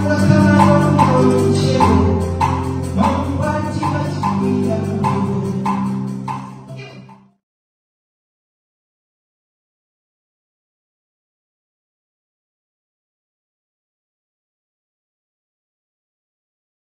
사랑하는 멈추고 멍 빠지가 지냐